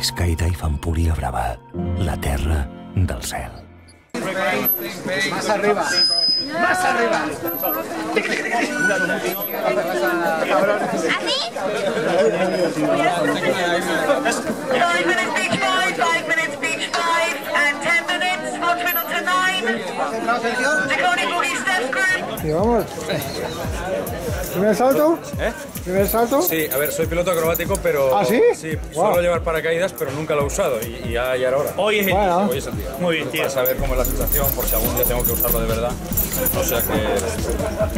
és caïda i fan Empúria Brava, la terra del cel. Más arriba. Más arriba. Five minutes beach five, five minutes beach five, and ten minutes, four middle to nine. Decoding Boogie Steps Group. Y vamos. ¿Primer salto? ¿Eh? ¿Primer salto? Sí, a ver, soy piloto acrobático, pero. ¿Ah, sí? Sí, Wow. suelo llevar paracaídas, pero nunca lo he usado y, y ya, ya era hora. Hoy es el Bueno. día. Hoy es el día. Muy bien, tío. Para saber cómo es la sensación, por si algún día tengo que usarlo de verdad. O sea que.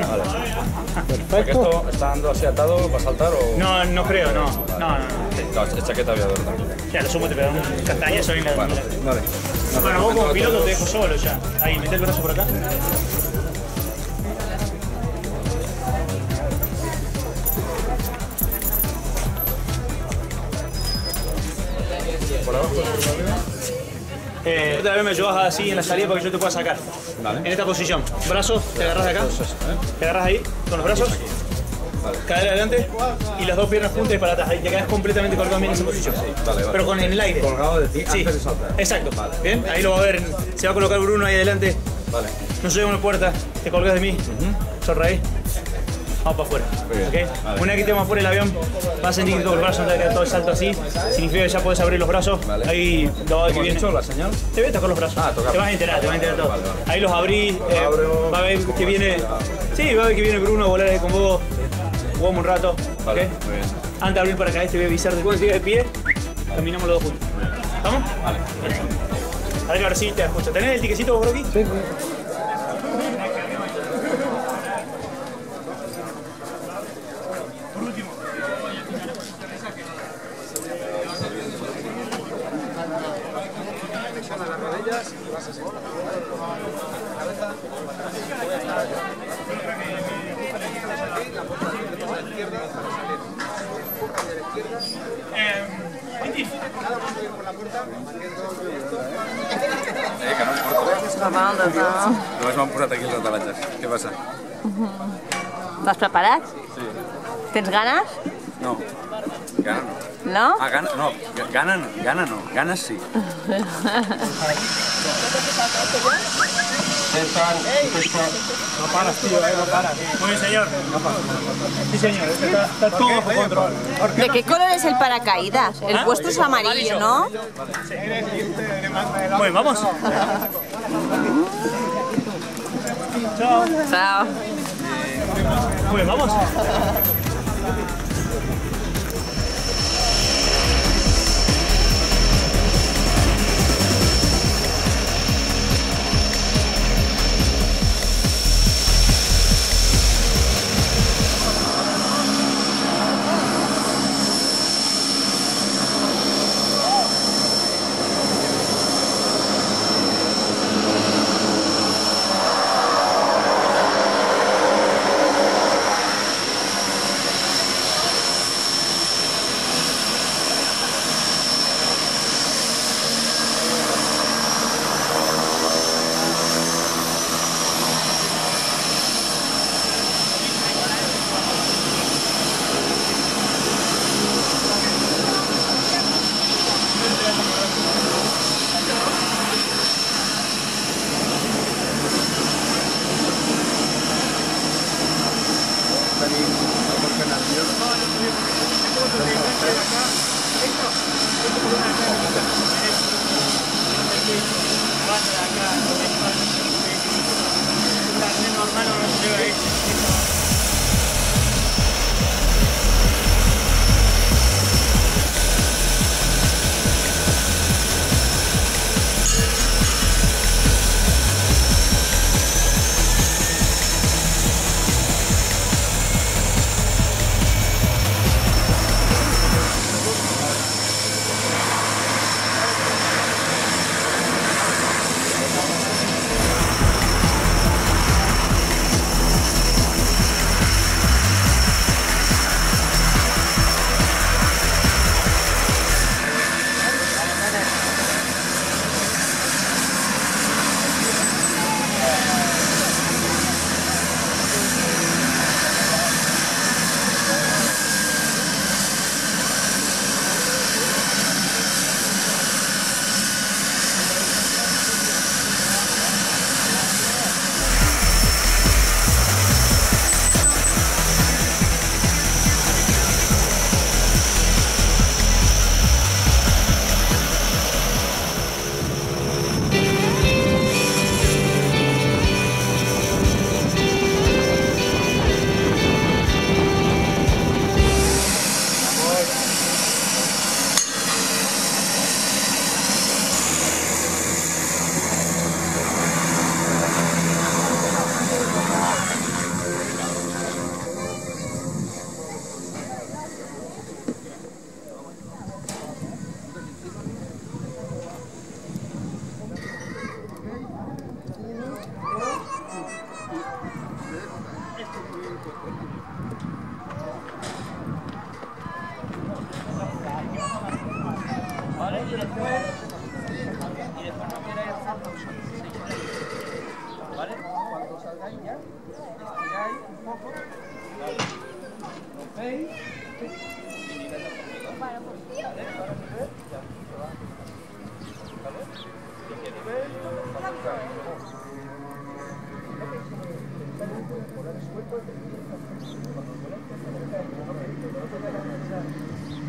Vale. Perfecto. esto está dando así atado para saltar o. No, no creo, no. No, no, no. No, es chaqueta aviador. ¿no? Ya, lo sumo te pego un castañazo ahí en la. Vale, vale. Bueno, vos como piloto te dejo solo ya. Ahí, mete el brazo por acá. Por abajo. Eh, otra vez me ayudas así en la salida para que yo te pueda sacar. Vale. En esta posición. Brazos, te agarras de acá. Te agarras ahí, con los brazos. Cadera adelante y las dos piernas juntas y para atrás. Ahí te quedas completamente colgado bien en esa posición. vale, vale. Pero con el aire. Colgado de ti Sí, antes de saltar. exacto. Bien, ahí lo va a ver. Se va a colocar Bruno ahí adelante. Vale. No se una puerta, te colgas de mí. Sonreí. Vamos para afuera. bien. ¿ok? Vale. Una vez que estemos afuera del avión, vas a sentir que brazos no te queda todo el salto así. Significa que ya puedes abrir los brazos. Vale. Ahí lo va a ver que ¿Cómo has viene. la señal? Te voy a tocar los brazos. Ah, tocar. Te vas a enterar, te vas a enterar todo. Vale, vale. Ahí los abrís. eh, abro. va a ver que viene. Sí, va a ver que viene Bruno a volar ahí con vos. Jugamos un rato. Vale, ¿ok? muy bien. Antes de abrir para acá, te voy a avisar después de pie. Caminamos los dos juntos. ¿Estamos? Vale. A ver, ahora sí te escucho. ¿Tenés el tiquecito vos, Brocky? Sí, sí. Porto. Només m'han posat aquí els atalatges. Què passa? Vas preparat? Sí. Tens ganes? No. Gana no. No? Ah, gana, no. Gana no. Gana no. Ganes sí. No paras, tío, eh, no paras. Muy bien, señor. Sí, señor, este está, está todo bajo control. ¿De qué color es el paracaídas? El puesto es amarillo, ¿no? Muy bien, vamos. Chao. Chao. Muy bien, vamos.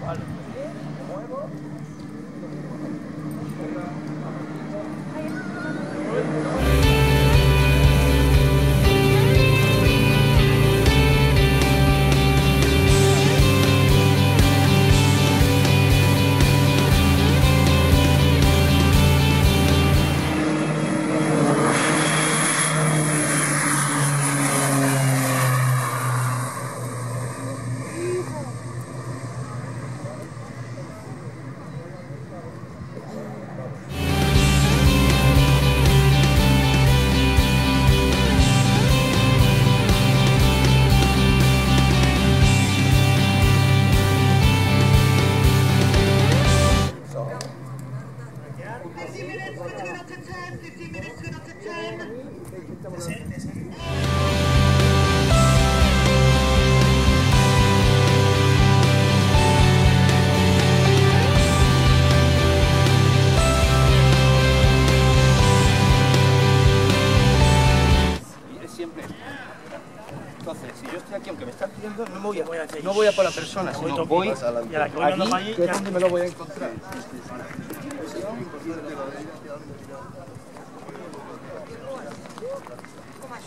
Vale. Entonces si yo estoy aquí aunque me están pidiendo no me voy a, no voy a por la persona sino voy a la que voy andando para allí, aquí que es ya. donde me lo voy a encontrar Como a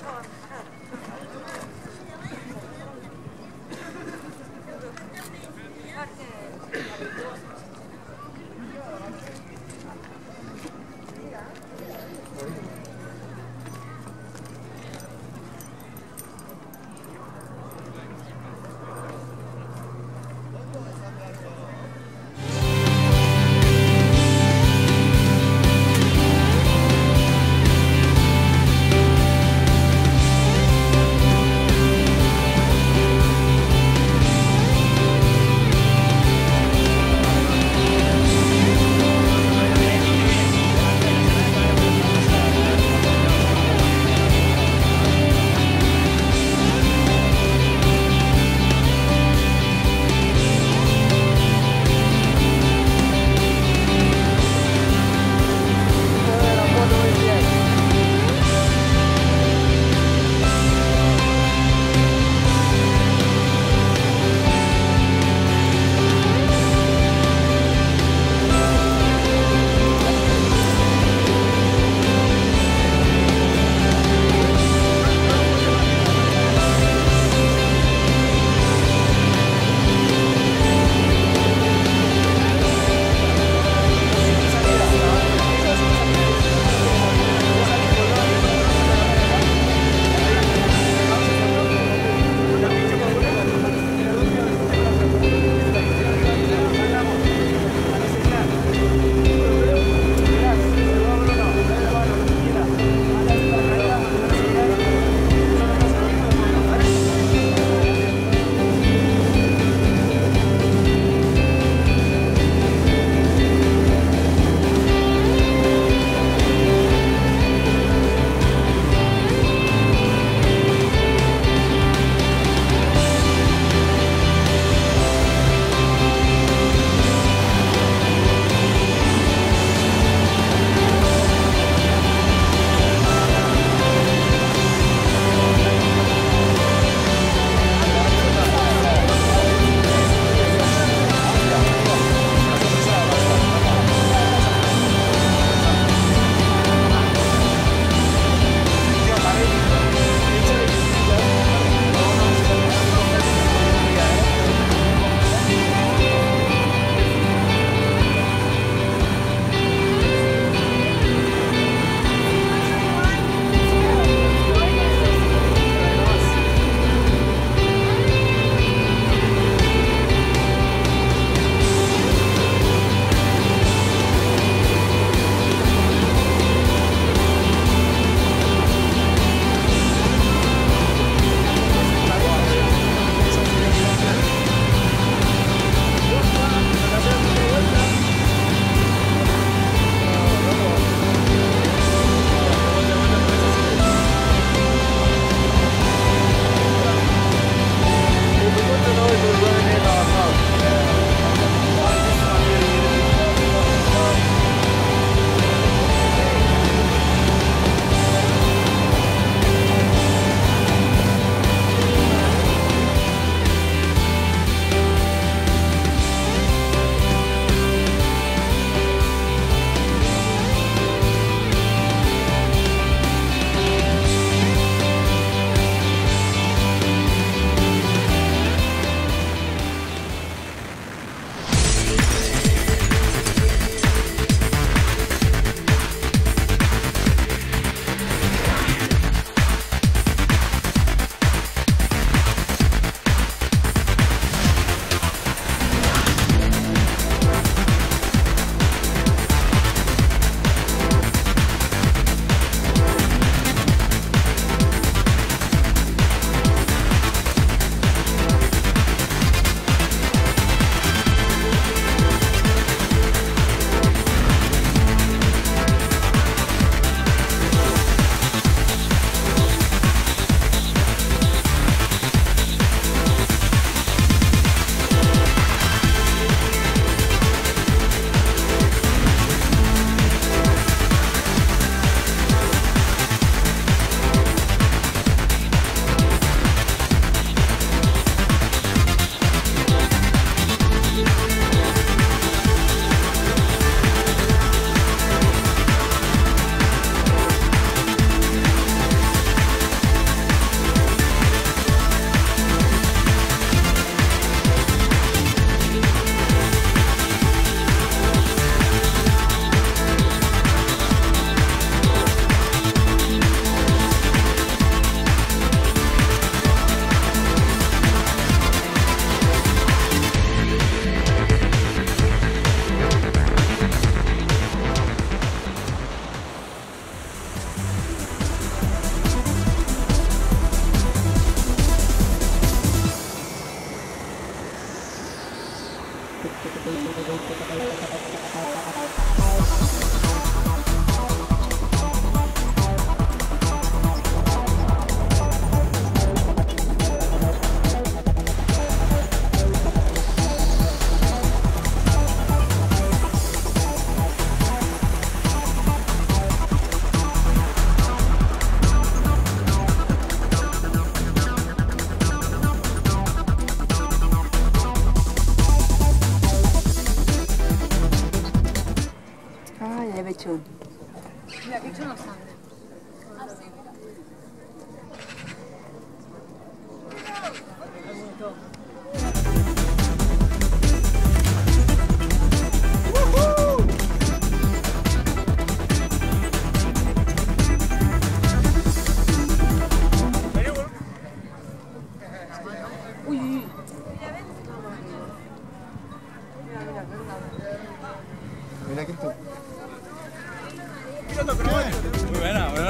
Absolutely.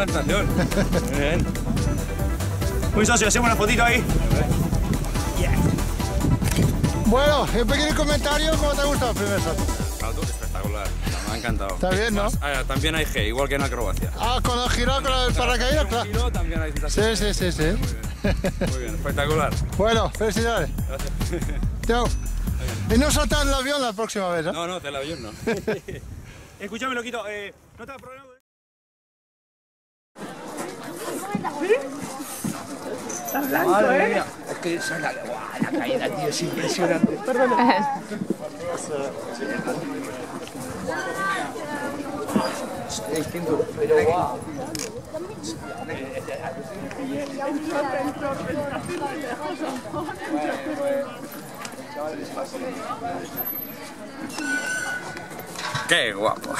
Estación. Muy bien. Muy socio, hacemos una fotito ahí. Bueno, un pequeño comentario, ¿cómo te ha gustado el primer salto? Salto espectacular. Me ha encantado. Está bien, ¿no? Más, ah, también hay G, igual que en acrobacia. Ah, con el girado con el paracaídas, claro. giro, también hay Sí, sí, sí, sí. Muy bien, espectacular. Bueno, felicidades. Chao. Y no saltar el avión la próxima vez, ¿no? No, no, del avión no. Escúchame, loquito, eh, no te da problema. Madre mía, es que esa es la, caída, tío, es impresionante. Es distinto, pero guau. Qué guapo.